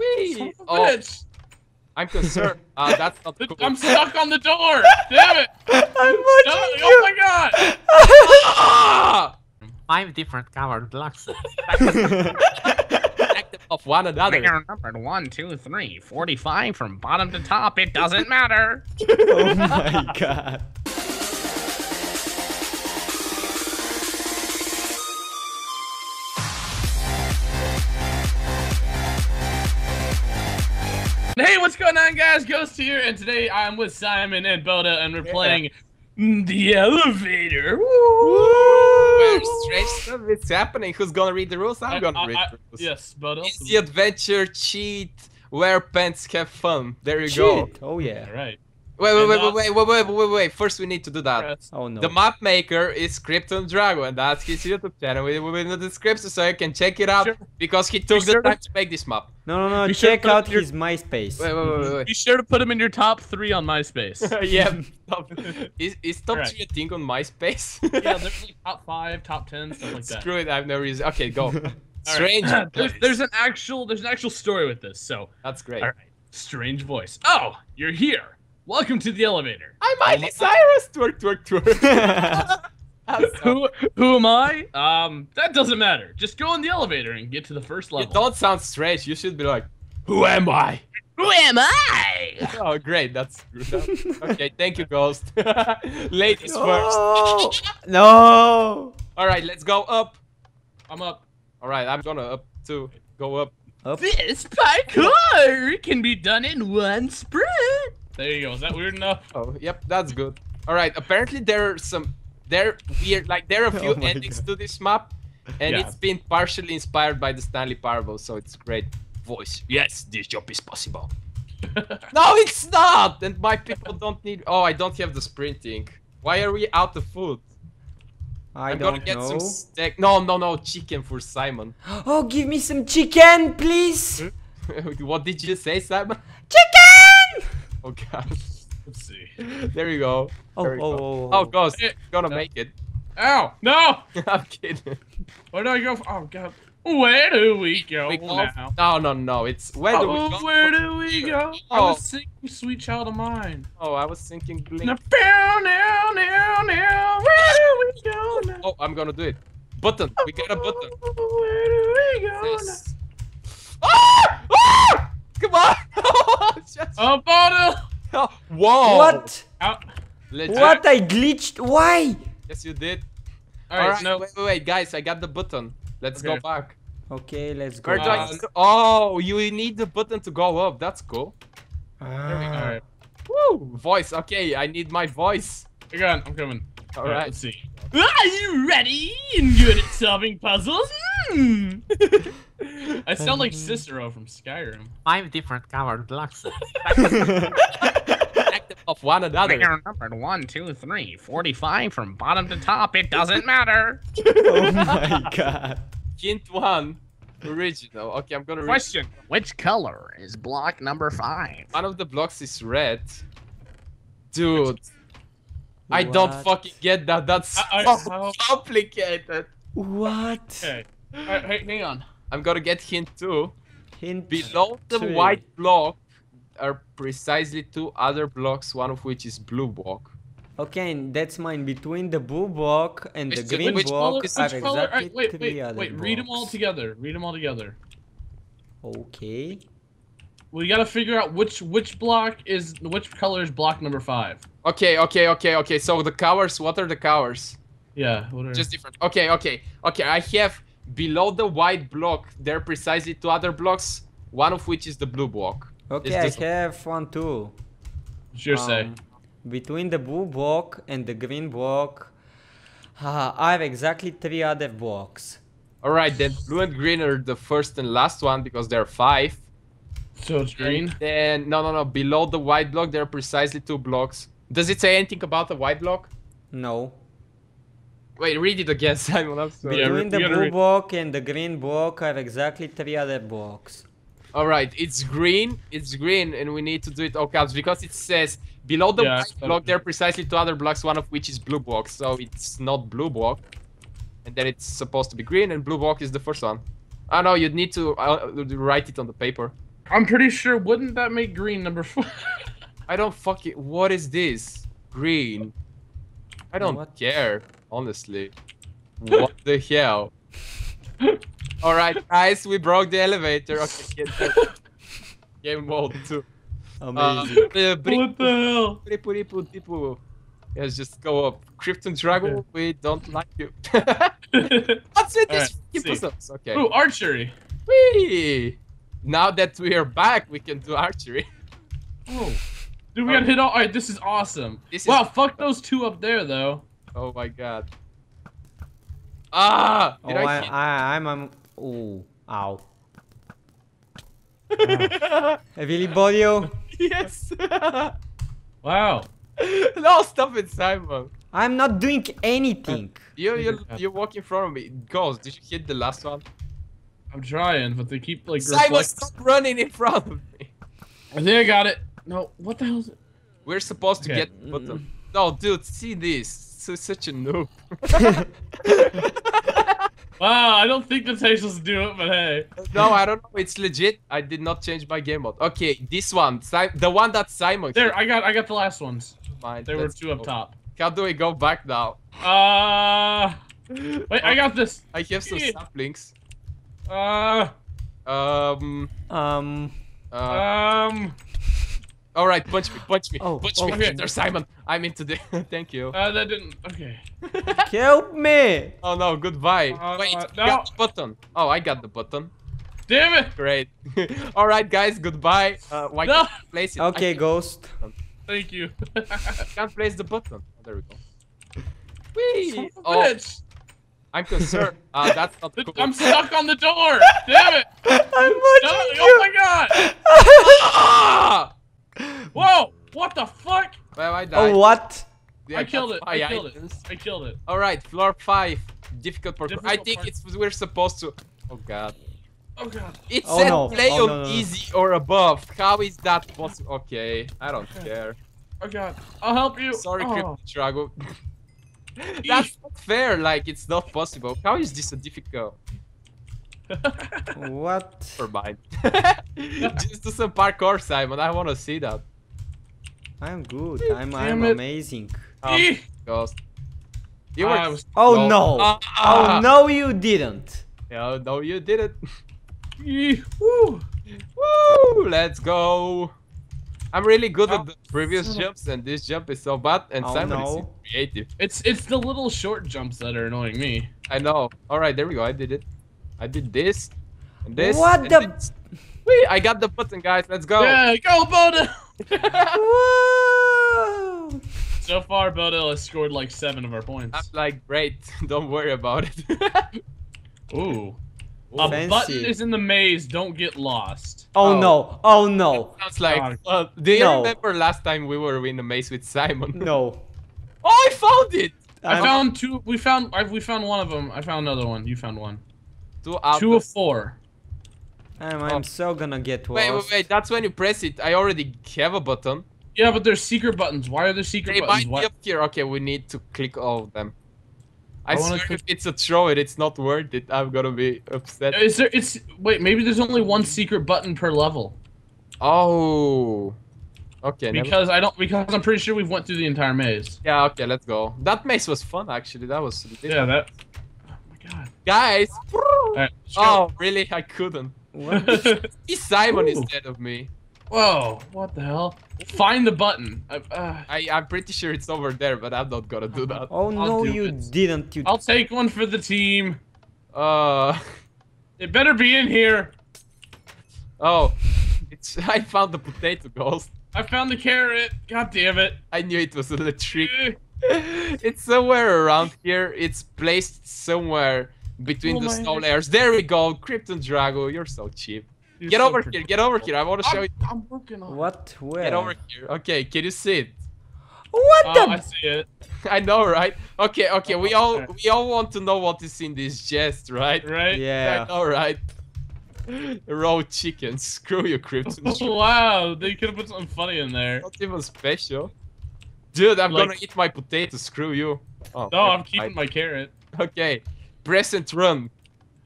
Whee! Son of a Oh, bitch. I'm concerned. Uh, that's not cool. I'm stuck on the door. Damn it. I'm No, watching oh my god. Ah! Five different colored blocks. Active of one another. They're numbered 1, 2, 3, 45 from bottom to top. It doesn't matter. oh my god. Hey, what's going on, guys? Ghost here, and today I'm with Simon and Bodil, and we're playing the elevator. Where strange stuff is happening. Who's gonna read the rules? I'm I- gonna I- read I- the rules. Yes, Bodil. Easy adventure, cheat, wear pants, have fun. There you go. Oh yeah. All right. Wait, wait, wait, wait, wait, wait, wait, wait, wait. First, we need to do that. Press. Oh no. The map maker is Krypton Drago, and that's his YouTube channel. We will in the description so you can check it out Sure. because he took sure the time to make this map. No, no, no. Be Check put out your- his MySpace. Wait, wait, wait, wait. Be sure to put him in your top three on MySpace. yeah, top, is, is top Alright. three a thing on MySpace? yeah, there's like top five, top ten, stuff like that. Screw it, I have no reason. Okay, go. All right. Strange. there's, there's an actual there's an actual story with this. So, That's great. all right. Strange voice. Oh, you're here. Welcome to the elevator. I'm Miley Cyrus. Twerk, twerk, twerk. Who who am I? Um, that doesn't matter. Just go in the elevator and get to the first you level. don't sound strange. You should be like, Who am I? Who am I? Oh, great. That's okay. Thank you, Ghost. Ladies first. no. no. All right, let's go up. I'm up. All right, I'm gonna up too. Go up. Up. This parkour can be done in one sprint. There you go. Is that weird enough? Oh, yep, that's good. All right. Apparently, there are some. There weird. Like there are a oh few Oh endings God. to this map, and Yeah. it's been partially inspired by the Stanley Parable, so it's great. Voice. Yes, this job is possible. no, it's not. And my people don't need. Oh, I don't have the sprinting. Why are we out of food? I am don't gonna get know. some steak. No, no, no, chicken for Simon. Oh, give me some chicken, please. what did you say, Simon? Chicken. Oh God. Let's see. There you go. Oh, There you oh, go. oh, Oh, oh. Ghost, Eh, gonna no. make it. Ow! No! I'm kidding. Where do I go? f- Oh god. Where do we go We go. now? No, no, no. It's where do we Oh, go? where do we go? I Oh. was singing "Sweet Child of Mine." Oh, I was thinking blink. Now, now, now, now, now, where do we go now? Oh, I'm gonna do it. Button. We got a button. Where do we go now? Ah! Ah! Come on! Just- Oh, bottle! Oh, Whoa! What? Out. What? I glitched. Why? Yes, you did. Alright, Alright, no. wait, wait, wait, guys, I got the button. Let's go back. Okay, let's go. Where do Uh, Oh, you need the button to go up. That's cool. Ah. Alright. Woo! Voice. Okay, I need my voice. Hang on, I'm coming. All Alright, right. let's see. Are you ready and good at solving puzzles? Hmm. I sound like Cicero from Skyrim. Five different colored blocks. Active of one another. They're numbered 1, 2, 3, 45 from bottom to top. It doesn't matter. oh my god. Hint one. Original. Okay, I'm gonna. Question Which color is block number 5? One of the blocks is red. Dude. I don't fucking get that. That's I- I- so how- complicated. What? Okay. Alright, hey, hang on. I'm gonna get hint two. Hint. Below the Three. white block are precisely two other blocks, one of which is blue block. Okay, and that's mine. Between the blue block and the green which block color- Which are color? exactly Alright, wait, three wait, other wait. Read them all together. Read them all together. Okay. We gotta figure out which which block is which color is block number five. Okay, okay, okay, okay. So the covers, what are the covers? Yeah. What are... Just different. Okay, okay, okay. I have below the white block, there are precisely two other blocks, one of which is the blue block. Okay, I have one too. Sure your say? Um, Between the blue block and the green block, haha, I have exactly three other blocks. All right, then blue and green are the first and last one because there are five. So it's green. And then no, no, no. Below the white block, there are precisely two blocks. Does it say anything about the white block? No. Wait, read it again, Simon. I'm sorry. Between we the blue read- block and the green block, I have exactly three other blocks. All right, it's green. It's green, and we need to do it all caps because it says below the Yeah, block there are precisely two other blocks, one of which is blue block. So it's not blue block, and then it's supposed to be green, and blue block is the first one. Oh no, you'd need to uh, write it on the paper. I'm pretty sure. Wouldn't that make green number four? I don't fucking. What is this? Green. I don't What? care, honestly. What the hell? All right, guys, we broke the elevator. Okay, get that. Game mode two. Uh, Amazing. uh, what the hell? bri- Yes, just go up. Krypton Dragon, Okay. we don't like you. What's with Alright, these see. puzzles? Okay. Ooh, archery. Whee! Now that we are back, we can do archery. Oh. Dude, we got hit all. Alright, this is awesome. This is- wow, fuck those two up there, though. Oh my god. Ah! oh, Did I, I, hit? I, I'm, I'm, ooh, ow. Really, Bodil? yes! Wow. no, stop it, Simon. I'm not doing anything. You, you, you walk in front of me. Ghost, did you hit the last one? I'm trying, but they keep like Simon, reflect- stop running in front of me. I think I got it. No, what the hell is it? We're supposed to Okay. get the button. No, dude, see this. So, such a noob. Wow, I don't think the tasteless do it, but hey. no, I don't know. It's legit. I did not change my game mode. Okay, this one. Si- the one that Simon There, I got, I got the last ones. hit mine. There were Let's two up go. top. How do we go back now? Uh, wait, I got this. I have some Yeah. saplings. Uh, Um. Um, Uh, um, all right, punch me, punch me, Oh, punch oh. me, Okay. Mr. Simon. I'm into the. Thank you. uh, that didn't. Okay. help me! oh no, goodbye. Uh, Wait, uh, you got the button. Oh, I got the button. Damn it! Great. all right, guys, goodbye. Uh, why No. can't place it? Okay, Ghost. Thank you. can't, can't place the button. Oh, there we go. Whee! Son of a Oh, bitch. I'm concerned. Uh, that's not cool. I'm stuck on the door. Damn it! I'm No, watching oh my god! Ah! Whoa! What the fuck? Well, I oh, died. Oh, what? Yeah, I killed it. I five killed it. I killed it. All right, floor five. Difficult parkour. I think park- it's we're supposed to. Oh god. Oh god. It Oh, said no. play Oh, on no, no, no. easy or above. How is that possible? Okay, I don't care. Oh god. I'll help you. Sorry, oh. Krypton Drago. That's not fair. Like it's not possible. How is this a difficult? What? Never mind. Just do some parkour, Simon. I want to see that. I'm good. I'm, Damn I'm it. amazing. Um, Ghost. You were. was- Oh no! Ah, Oh ah. no, you didn't. No, no, you didn't. Woo. Woo! Let's go. I'm really good Oh, at the previous son jumps, and this jump is so bad. And Oh, Simon no. is creative. It's it's the little short jumps that are annoying me. I know. All right, there we go. I did it. I did this and this. What and the- this. Whee! I got the button, guys. Let's go. Yeah, go Bodil! Whoa! so far, Bodil has scored like seven of our points. I'm like, great. Don't worry about it. Ooh. A Fancy. button is in the maze. Don't get lost. Oh, Oh. no! Oh no! Sounds like. God. Uh, do you No. remember last time we were in a maze with Simon? No. oh, I found it. I I'm- found two. We found. I, we found one of them. I found another one. You found one. Two out. Two of four. I'm, I'm so gonna get lost. Wait, wait, wait. That's when you press it. I already have a button. Yeah, but there's secret buttons. Why are there secret They buttons? might be up here. Okay, we need to click all of them. I, I wanna swear click- if it's a throw it, it's not worth it. I'm gonna be upset. Is there? It's wait. Maybe there's only one secret button per level. Oh. Okay. never- Because I don't. Because I'm pretty sure we've went through the entire maze. Yeah. Okay. Let's go. That maze was fun actually. That was. Yeah. That. Oh my god. Guys. Alright, let's go. Oh, really? I couldn't. What? He's Simon Ooh. instead of me. Whoa! What the hell? Find the button. I, uh, I, I'm pretty sure it's over there, but I'm not gonna do that. Oh no, you it. didn't. You. I'll take one for the team. Uh. It better be in here. Oh. It's. I found the potato ghost. I found the carrot. God damn it. I knew it was a little trick. Eh. it's somewhere around here. It's placed somewhere between Oh the snow goodness. layers. There we go, Krypton Drago. You're so cheap. You're Get so over here. Get over here. I want to show I'm, you. I'm working on. What? Where? Get over here. Okay, can you see it? What Oh, the? I see it. I know, right? Okay, okay. We all we all want to know what is in this chest, right? Right? Yeah. I know, right? Raw chicken. Screw you, Krypton. Wow, they could have put something funny in there. Not even special. Dude, I'm Like- gonna eat my potato. Screw you. Oh, No, I'm keeping mind. my carrot. Okay. Press and run.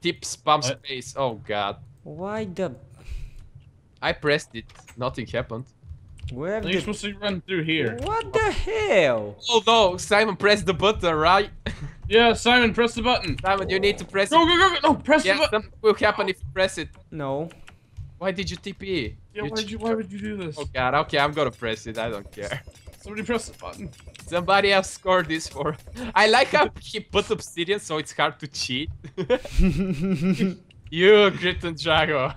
Tip spam What? space. Oh god. Why the? I pressed it. Nothing happened. Where You're the... supposed to run through here. What the hell? Oh no, Simon pressed the button, right? Yeah, Simon, press the button. Simon, you need to press Go, it. go, go, go. No, press Yeah, the button. something will happen if you press it. No. Why did you TP? Yeah, You why'd ch- you, why would you do this? Oh god, okay, I'm gonna press it. I don't care. Somebody press the button. Somebody else scored this for. I like how he put obsidian so it's hard to cheat. you, Krypton Drago.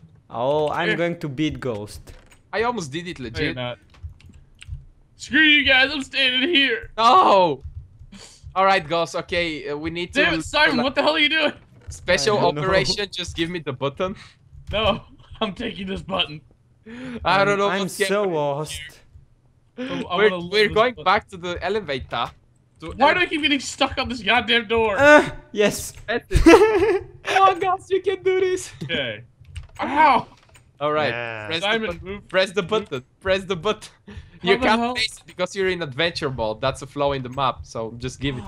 oh, I'm going to beat Ghost. I almost did it legit. not. Screw you guys, I'm standing here. No! Alright, Ghost, okay, uh, we need to. Damn Simon, what the hell are you doing? Special I don't know. operation, just give me the button. No, I'm taking this button. I don't know I'm what's so happening. lost. I We're, wanna we're going button. back to the elevator. To Why do I keep getting stuck on this goddamn door? Uh, yes. Press it. oh, Ghost, you can do this. Okay. Ow! Alright, Yeah. press, the Simon, button. move. press the button. Press the button. You the can't hell? place it because you're in adventure mode. That's a flaw in the map, so just give it.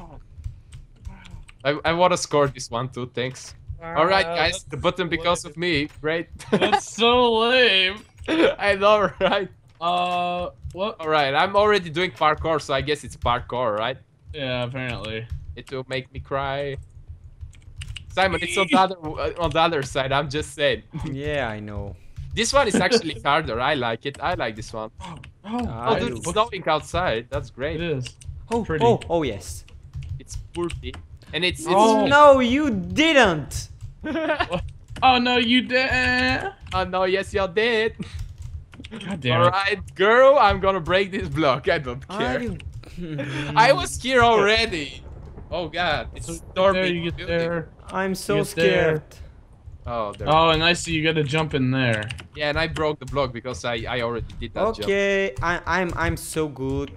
I, I want to score this one too, thanks. Alright, Uh, guys, the button because of me. Great. That's so lame. I know, right? Uh, what? Alright, I'm already doing parkour, so I guess it's parkour, right? Yeah, apparently. It will make me cry. Simon, it's on the other uh, on the other side. I'm just saying. yeah, I know. This one is actually harder. I like it. I like this one. Oh, Oh, I dude, do. it's snowing outside. That's great. is. Oh, Pretty. oh, oh yes. It's pretty, and it's it's. Oh. No, you didn't. Oh no, you did. oh no! Yes, you did. God damn All it. right, girl. I'm gonna break this block. I don't care. you? I was here already. Oh god, it's So storming. there, you get there. I'm so You get there. scared. Oh, there. Oh, and I see you gotta jump in there. Yeah, and I broke the block because I I already did that jump. Okay, I, I'm I'm so good.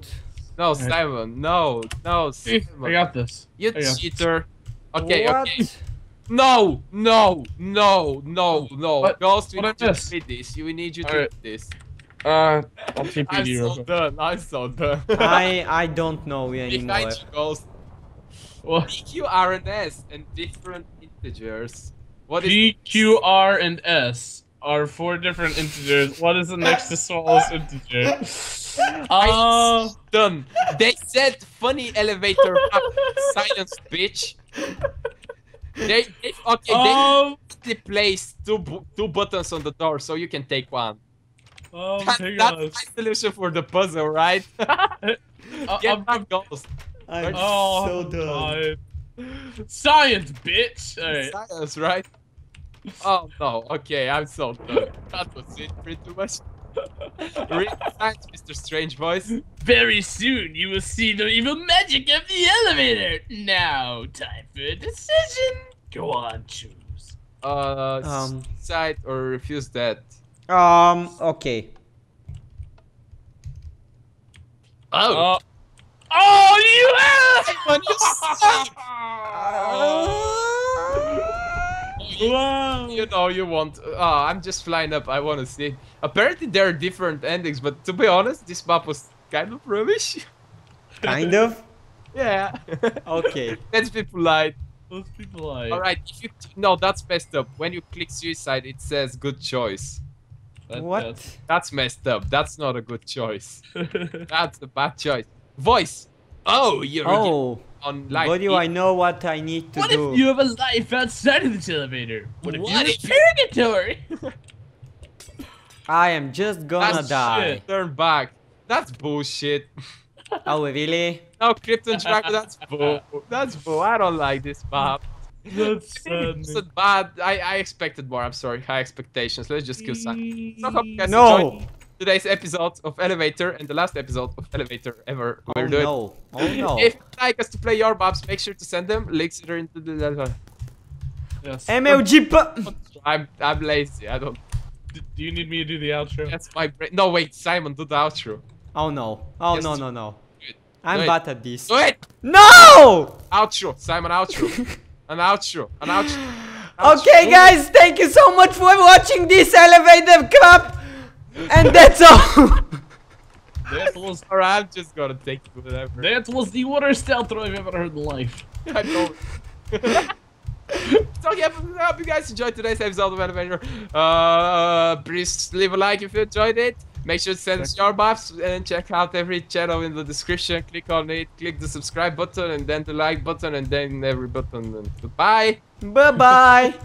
No, Simon. No, no, Simon. I got this. You got cheater. Okay, what? okay. No, no, no, no, no. What? Ghost, we What need you to read this. You- We need you to Alright. read this. Uh, I'll TP I'm you. real so done. I'm so done. I I don't know anymore. Behind you, Ghost. What? PQ, R, and S, and different integers. What is P, Q, R, and S are four different integers. What is the next to smallest integer? Uh, done? They said funny elevator up. Silence, bitch. They, they okay. um, They placed two two buttons on the door, so you can take one. Um, That- hang that's on. my solution for the puzzle, right? Uh, Get I'm- that ghost. I'm oh, so done. God. Science, bitch. Alright. Silence, right? Oh no, okay, I'm so done. That was it, pretty much. Read science, Mr. Strange Voice. Very soon you will see the evil magic of the elevator. Now, time for a decision. Go on, choose. Uh, Um. side or refuse that. Um. Okay. Oh, Uh, oh, you ass! You suck! Wow. You know you want. Ah, I'm just flying up. I want to see. Apparently there are different endings, but to be honest, this map was kind of rubbish. Kind of. yeah. Okay. Let's be polite. Those people like. All right. If you no, that's messed up. When you click suicide, it says good choice. That- what? That's messed up. That's not a good choice. that's- a bad choice. Voice. Oh, you're Oh. on live. But do I know what I need to what do? What if you have a life outside of this elevator? What if What you're in purgatory? I am just gonna That's die. shit. Turn back. That's bullshit. Oh really? No, Krypton Tracker, that's bull. That's bull. I don't like this map. That's sad. It's bad. I, I expected more. I'm sorry. High expectations. Let's just kill some. So hope you guys No. today's episode of Elevator and the last episode of Elevator ever. Oh We're doing. no. Oh no. If you'd like us to play your maps, make sure to send them. Links are into the. Yes. MLG. pu- I'm I'm lazy. I don't. Do you need me to do the outro? That's my brain. No wait, Simon, do the outro. Oh no. Oh Yes. no no no. Do. I'm Do bad at this. Do it. No! Outro, Simon. Outro. An outro. An outro. Okay, guys, thank you so much for watching this elevator crap. And that's all. That was Alright, I'm just gonna take it whatever. that was the worst outro I've ever heard in life. I know. so yeah, I hope you guys enjoyed today's episode of Adventure. Uh, please leave a like if you enjoyed it. Make sure to send us your buffs and check out every channel in the description. Click on it, click the subscribe button and then the like button and then every button. And. Bye bye.